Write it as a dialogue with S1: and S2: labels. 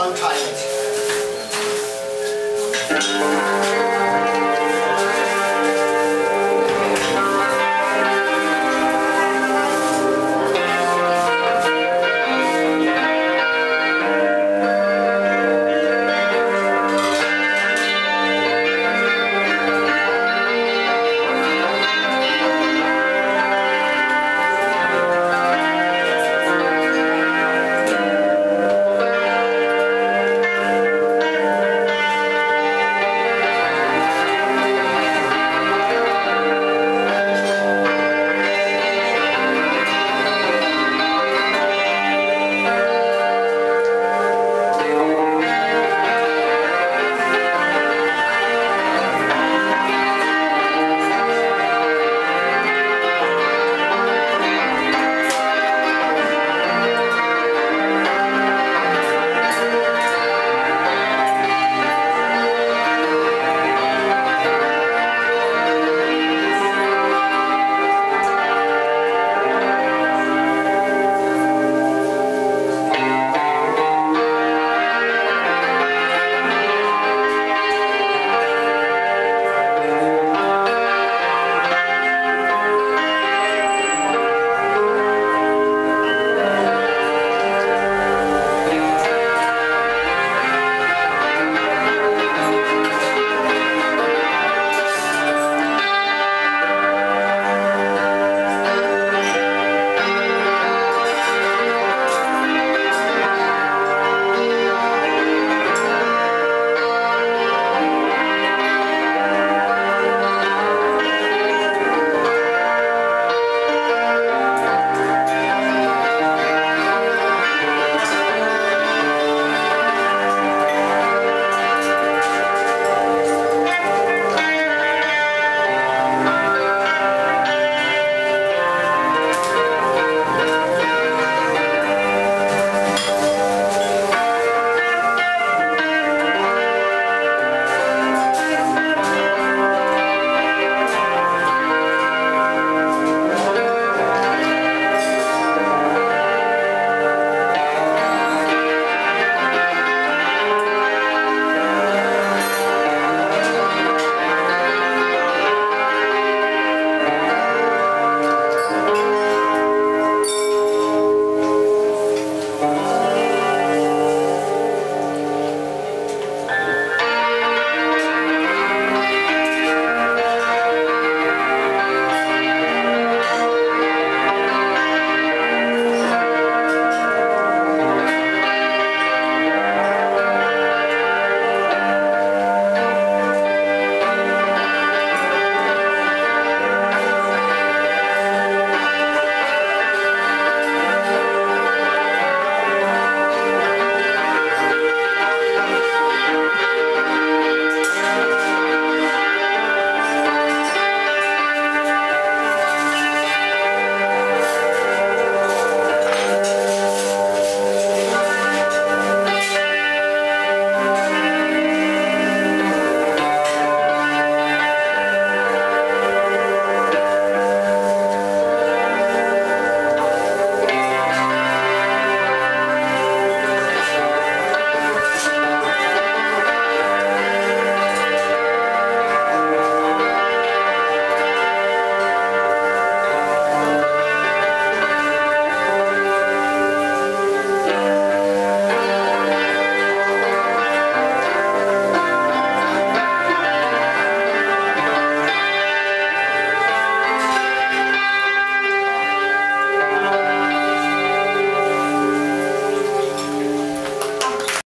S1: untie it.